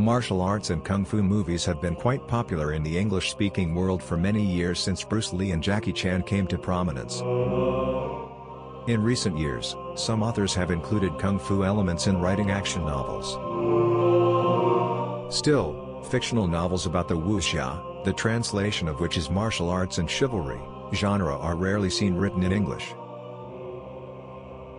Martial arts and kung fu movies have been quite popular in the English-speaking world for many years since Bruce Lee and Jackie Chan came to prominence. In recent years, some authors have included kung fu elements in writing action novels. Still, fictional novels about the wuxia, the translation of which is martial arts and chivalry, genre are rarely seen written in English.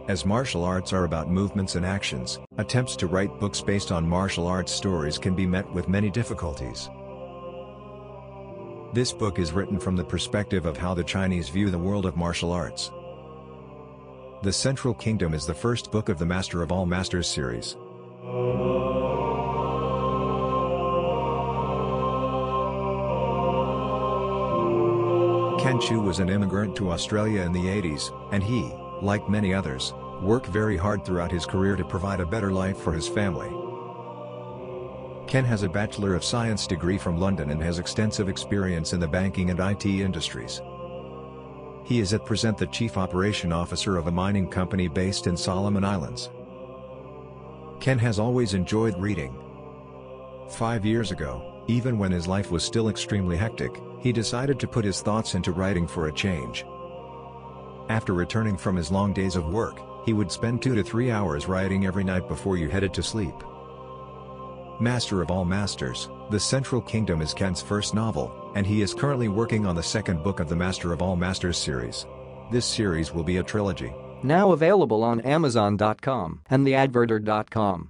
As martial arts are about movements and actions, attempts to write books based on martial arts stories can be met with many difficulties. This book is written from the perspective of how the Chinese view the world of martial arts. The Central Kingdom is the first book of the Master of All Masters series. Khen Chu was an immigrant to Australia in the 80s, and he, like many others, worked very hard throughout his career to provide a better life for his family. Khen has a Bachelor of Science degree from London and has extensive experience in the banking and IT industries. He is at present the Chief Operation Officer of a mining company based in Solomon Islands. Khen has always enjoyed reading. Five years ago, even when his life was still extremely hectic, he decided to put his thoughts into writing for a change. After returning from his long days of work, he would spend two to three hours writing every night before you headed to sleep. Master of All Masters, The Central Kingdom is Khen's first novel, and he is currently working on the second book of the Master of All Masters series. This series will be a trilogy. Now available on Amazon.com and theadverter.com.